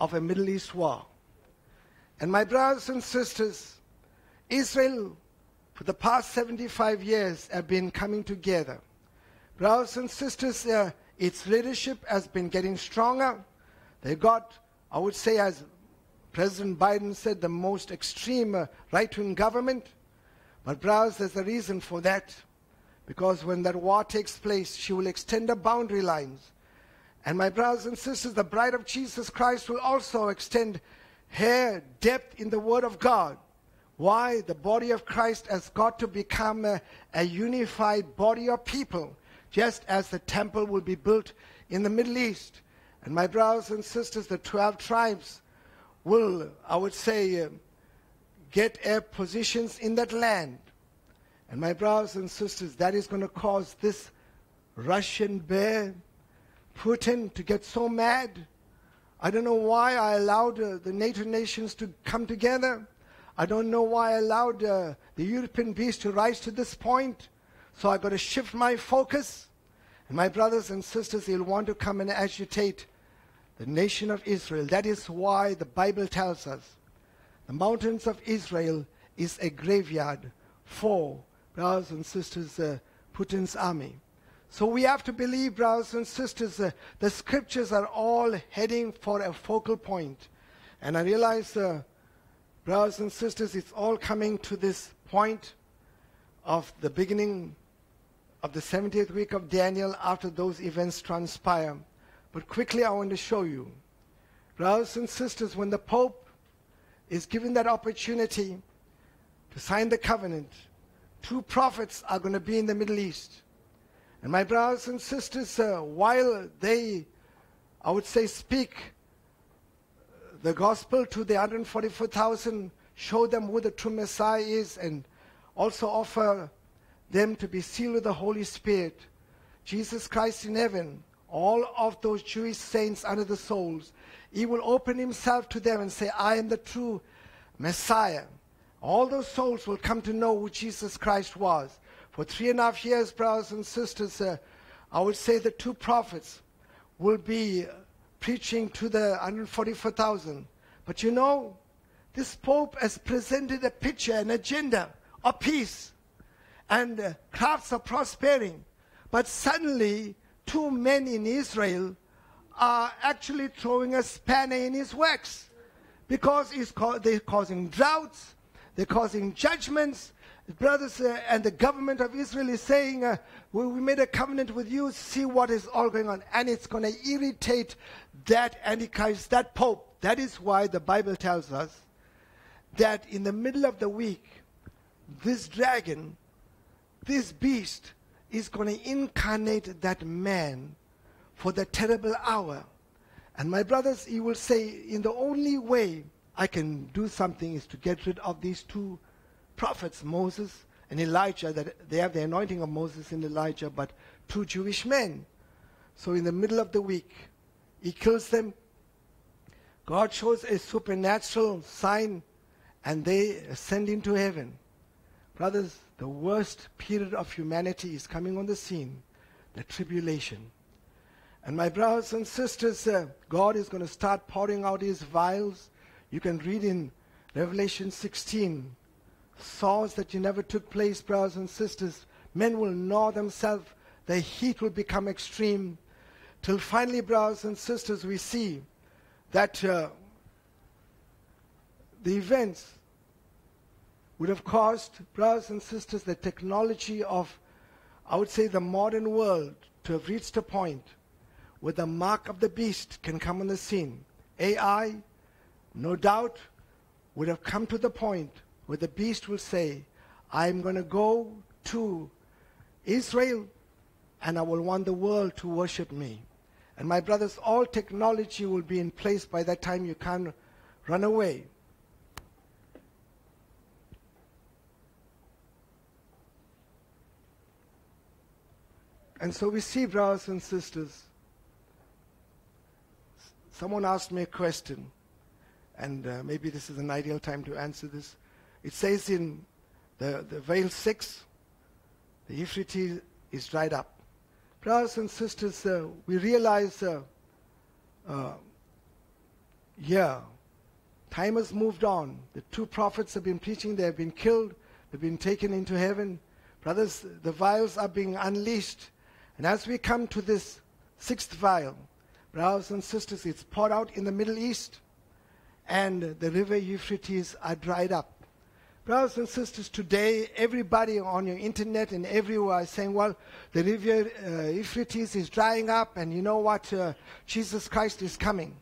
of a Middle East war. And my brothers and sisters, Israel for the past 75 years have been coming together. Brothers and sisters, uh, its leadership has been getting stronger. They got, I would say, as President Biden said, the most extreme uh, right wing government. But, brothers, there's a reason for that. Because when that war takes place, she will extend the boundary lines. And, my brothers and sisters, the bride of Jesus Christ will also extend her depth in the Word of God. Why? The body of Christ has got to become a, a unified body of people, just as the temple will be built in the Middle East. And my brothers and sisters, the 12 tribes will, I would say, uh, get their positions in that land. And my brothers and sisters, that is going to cause this Russian bear, Putin, to get so mad. I don't know why I allowed uh, the NATO nations to come together. I don't know why I allowed uh, the European beast to rise to this point. So I've got to shift my focus. And my brothers and sisters, he'll want to come and agitate the nation of Israel. That is why the Bible tells us the mountains of Israel is a graveyard for brothers and sisters, uh, Putin's army. So we have to believe, brothers and sisters, uh, the scriptures are all heading for a focal point. And I realize uh, Brothers and sisters, it's all coming to this point of the beginning of the 70th week of Daniel after those events transpire. But quickly, I want to show you. Brothers and sisters, when the Pope is given that opportunity to sign the covenant, two prophets are going to be in the Middle East. And my brothers and sisters, uh, while they, I would say, speak the gospel to the 144,000, show them who the true Messiah is, and also offer them to be sealed with the Holy Spirit. Jesus Christ in heaven, all of those Jewish saints under the souls, he will open himself to them and say, I am the true Messiah. All those souls will come to know who Jesus Christ was. For three and a half years, brothers and sisters, uh, I would say the two prophets will be preaching to the 144,000. But you know, this Pope has presented a picture, an agenda of peace and uh, crafts of prospering. But suddenly, two men in Israel are actually throwing a spanner in his works because co- they're causing droughts, they're causing judgments, brothers uh, and the government of Israel is saying, uh, we, we made a covenant with you, see what is all going on. And it's going to irritate that Antichrist, that Pope. That is why the Bible tells us that in the middle of the week, this dragon, this beast, is going to incarnate that man for the terrible hour. And my brothers, he will say, in the only way I can do something is to get rid of these two prophets, Moses and Elijah, that they have the anointing of Moses and Elijah, but two Jewish men. So in the middle of the week, he kills them. God shows a supernatural sign, and they ascend into heaven. Brothers, the worst period of humanity is coming on the scene the tribulation. And my brothers and sisters, uh, God is going to start pouring out his vials. You can read in Revelation 16 sores that you never took place, brothers and sisters. Men will gnaw themselves. The heat will become extreme. Till finally, brothers and sisters, we see that uh, the events would have caused, brothers and sisters, the technology of, I would say, the modern world to have reached a point where the mark of the beast can come on the scene. AI, no doubt, would have come to the point where the beast will say, I'm going to go to Israel and I will want the world to worship me. And my brothers, all technology will be in place by that time you can't run away. And so we see, brothers and sisters, someone asked me a question, and uh, maybe this is an ideal time to answer this. It says in the, the vial 6, the Euphrates is dried up. Brothers and sisters, uh, we realize, uh, uh, yeah, time has moved on. The two prophets have been preaching, they have been killed, they've been taken into heaven. Brothers, the vials are being unleashed. And as we come to this sixth vial, brothers and sisters, it's poured out in the Middle East, and the river Euphrates are dried up. Brothers and sisters, today everybody on your internet and everywhere is saying, well, the river uh, Euphrates is drying up, and you know what? Uh, Jesus Christ is coming.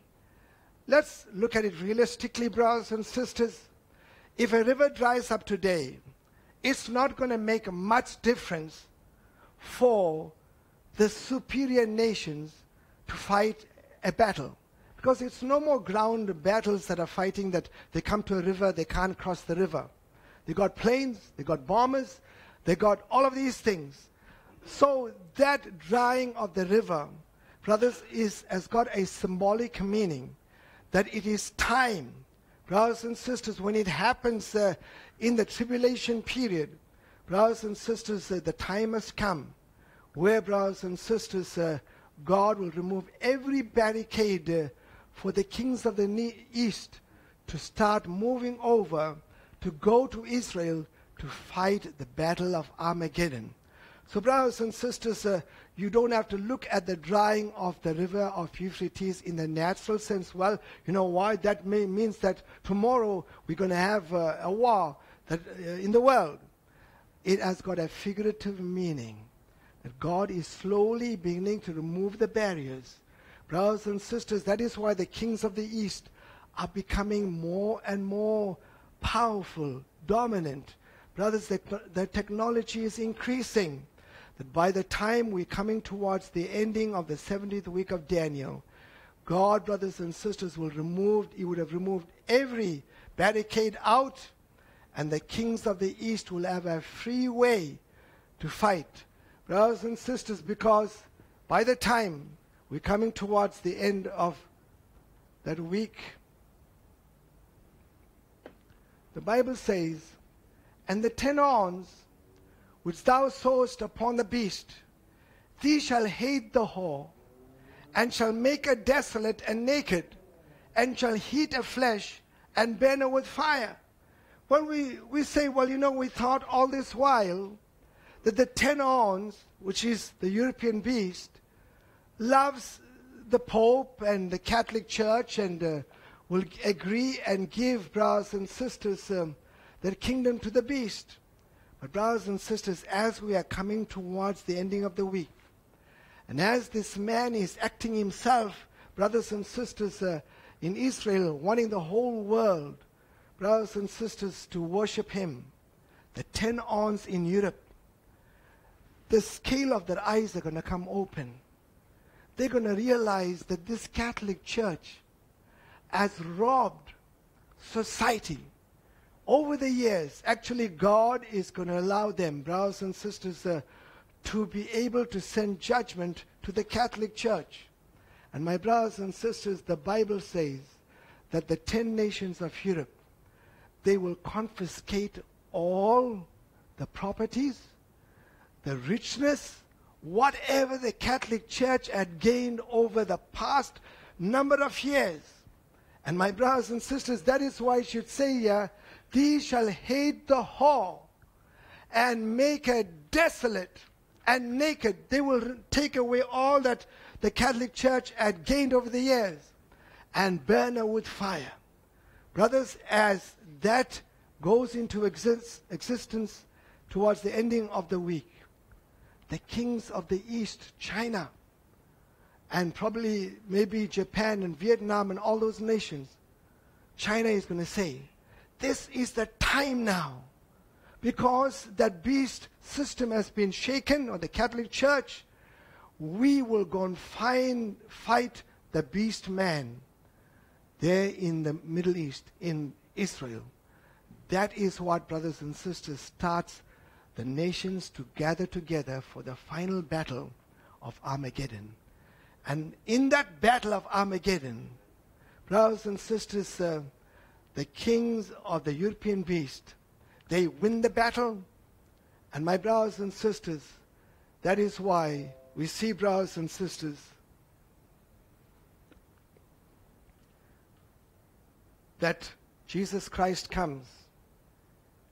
Let's look at it realistically, brothers and sisters. If a river dries up today, it's not going to make much difference for the superior nations to fight a battle. Because it's no more ground battles that are fighting that they come to a river, they can't cross the river. They got planes, they got bombers, they got all of these things. So that drying of the river, brothers, is, has got a symbolic meaning that it is time. Brothers and sisters, when it happens uh, in the tribulation period, brothers and sisters, uh, the time has come where, brothers and sisters, uh, God will remove every barricade uh, for the kings of the East to start moving over to go to Israel to fight the battle of Armageddon. So, brothers and sisters, uh, you don't have to look at the drying of the river of Euphrates in the natural sense. Well, you know why? That may, means that tomorrow we're going to have uh, a war that, uh, in the world. It has got a figurative meaning that God is slowly beginning to remove the barriers. Brothers and sisters, that is why the kings of the East are becoming more and more powerful, dominant. Brothers, the, the technology is increasing. That by the time we're coming towards the ending of the 70th week of Daniel, God, brothers and sisters, will remove, He would have removed every barricade out, and the kings of the East will have a free way to fight. Brothers and sisters, because by the time we're coming towards the end of that week, the Bible says, And the ten horns which thou sawest upon the beast, these shall hate the whore, and shall make her desolate and naked, and shall heat her flesh, and burn her with fire. When we, we say, well, you know, we thought all this while that the ten horns, which is the European beast, loves the Pope and the Catholic Church and uh, will agree and give, brothers and sisters, um, their kingdom to the beast. But, brothers and sisters, as we are coming towards the ending of the week, and as this man is acting himself, brothers and sisters, uh, in Israel, wanting the whole world, brothers and sisters, to worship him, the 10 ons in Europe, the scale of their eyes are going to come open. They're going to realize that this Catholic Church has robbed society over the years. Actually, God is going to allow them, brothers and sisters, uh, to be able to send judgment to the Catholic Church. And my brothers and sisters, the Bible says that the ten nations of Europe, they will confiscate all the properties, the richness, whatever the Catholic Church had gained over the past number of years. And my brothers and sisters, that is why I should say here, these shall hate the whore and make her desolate and naked. They will take away all that the Catholic Church had gained over the years and burn her with fire. Brothers, as that goes into exist- existence towards the ending of the week, the kings of the East, China, and probably maybe Japan and Vietnam and all those nations, China is going to say, this is the time now. Because that beast system has been shaken, or the Catholic Church, we will go and find, fight the beast man there in the Middle East, in Israel. That is what, brothers and sisters, starts the nations to gather together for the final battle of Armageddon. And in that battle of Armageddon, brothers and sisters, uh, the kings of the European beast, they win the battle. And my brothers and sisters, that is why we see, brothers and sisters, that Jesus Christ comes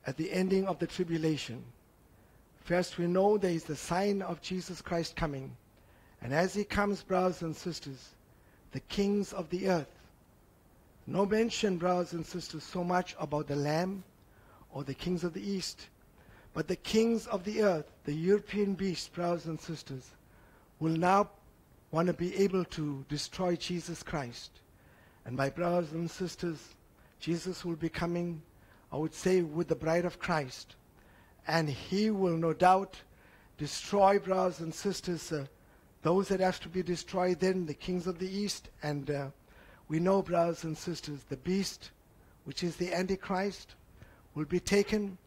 at the ending of the tribulation. First, we know there is the sign of Jesus Christ coming. And as he comes, brothers and sisters, the kings of the earth, no mention, brothers and sisters, so much about the Lamb or the kings of the East, but the kings of the earth, the European beast, brothers and sisters, will now want to be able to destroy Jesus Christ. And my brothers and sisters, Jesus will be coming, I would say, with the bride of Christ. And he will no doubt destroy, brothers and sisters, uh, those that have to be destroyed then, the kings of the east. And uh, we know, brothers and sisters, the beast, which is the Antichrist, will be taken,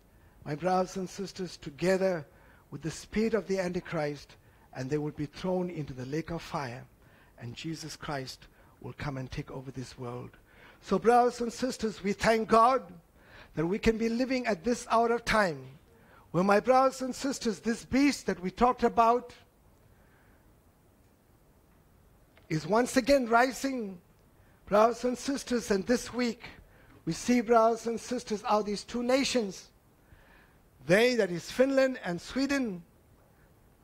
my brothers and sisters, together with the spirit of the Antichrist, and they will be thrown into the lake of fire. And Jesus Christ will come and take over this world. So, brothers and sisters, we thank God that we can be living at this hour of time where, my brothers and sisters, this beast that we talked about is once again rising. Brothers and sisters, and this week we see, brothers and sisters, how these two nations, they, that is Finland and Sweden,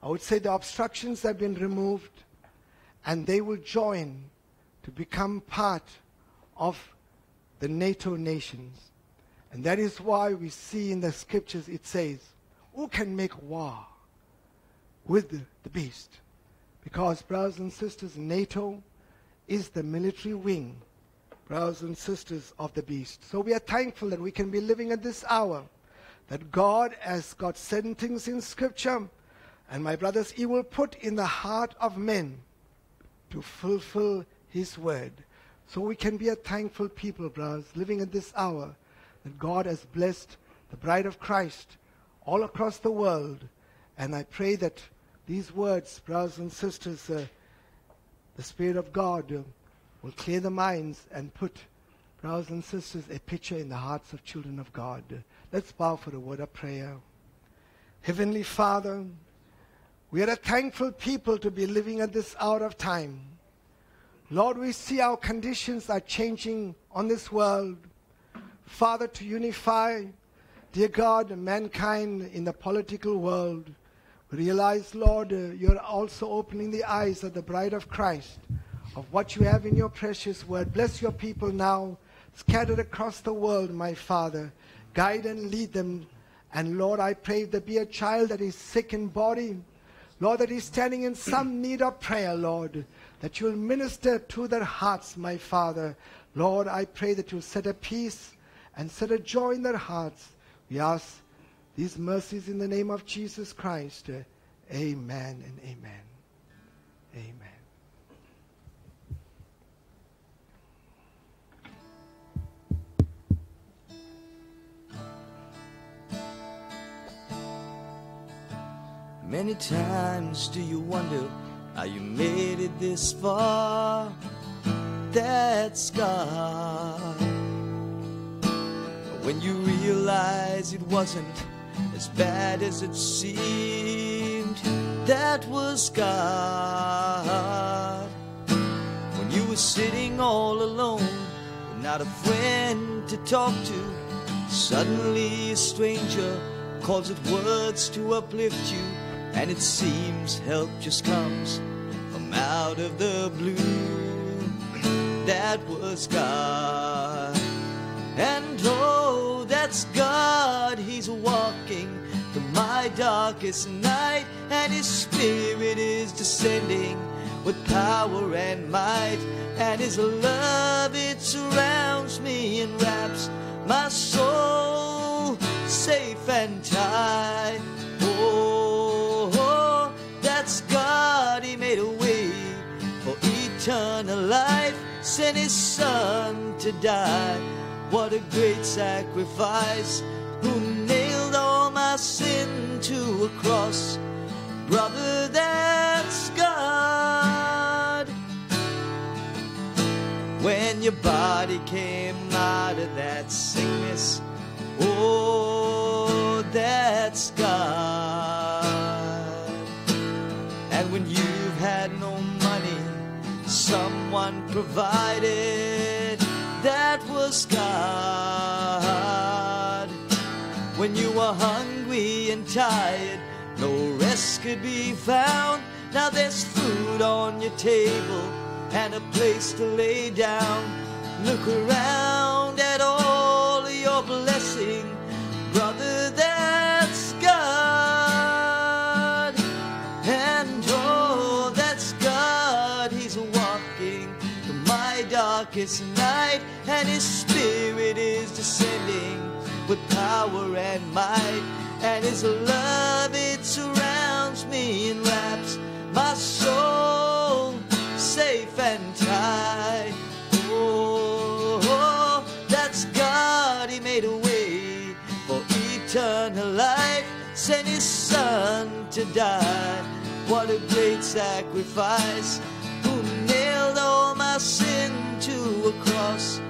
I would say the obstructions have been removed and they will join to become part of the NATO nations. And that is why we see in the scriptures it says, Who can make war with the beast? Because, brothers and sisters, NATO is the military wing, brothers and sisters, of the beast. So we are thankful that we can be living at this hour, that God has got certain things in Scripture, and my brothers, He will put in the heart of men to fulfill His word. So we can be a thankful people, brothers, living at this hour, that God has blessed the bride of Christ all across the world. And I pray that these words, brothers and sisters, uh, the Spirit of God uh, will clear the minds and put, brothers and sisters, a picture in the hearts of children of God. Let's bow for a word of prayer. Heavenly Father, we are a thankful people to be living at this hour of time. Lord, we see our conditions are changing on this world. Father, to unify, dear God, mankind in the political world. Realize, Lord, uh, you're also opening the eyes of the bride of Christ of what you have in your precious word. Bless your people now, scattered across the world, my Father. Guide and lead them And Lord, I pray there be a child that is sick in body, Lord, that is standing in some need of prayer, Lord, that you'll minister to their hearts, my Father. Lord, I pray that you'll set a peace and set a joy in their hearts. We ask these mercies in the name of Jesus Christ. Eh, amen and amen. Amen. Many times do you wonder how you made it this far? That's God. When you realize it wasn't as bad as it seemed, that was God. When you were sitting all alone, not a friend to talk to, suddenly a stranger calls it words to uplift you and it seems help just comes from out of the blue. That was God. And oh, that's God. He's walking through my darkest night, and His Spirit is descending with power and might. And His love, it surrounds me and wraps my soul safe and tight. Oh, oh that's God. He made a way for eternal life, sent his son to die. What a great sacrifice, who nailed all my sin to a cross. Brother, that's God. When your body came out of that sickness, oh, that's God. And when you've had no money, someone provided. That was God. When you were hungry and tired, no rest could be found. Now there's food on your table and a place to lay down. Look around at all your blessing, brother. That's God. And oh, that's God. He's walking through my darkest night, and His Spirit is descending with power and might, and His love it surrounds me and wraps my soul safe and tight. Oh, oh that's God, He made a way for eternal life, sent His Son to die. What a great sacrifice! Who nailed all my sin to a cross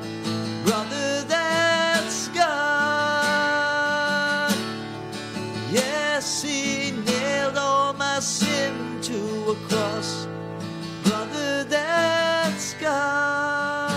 brother that's God. Yes, He nailed all my sin to a cross, brother that's God.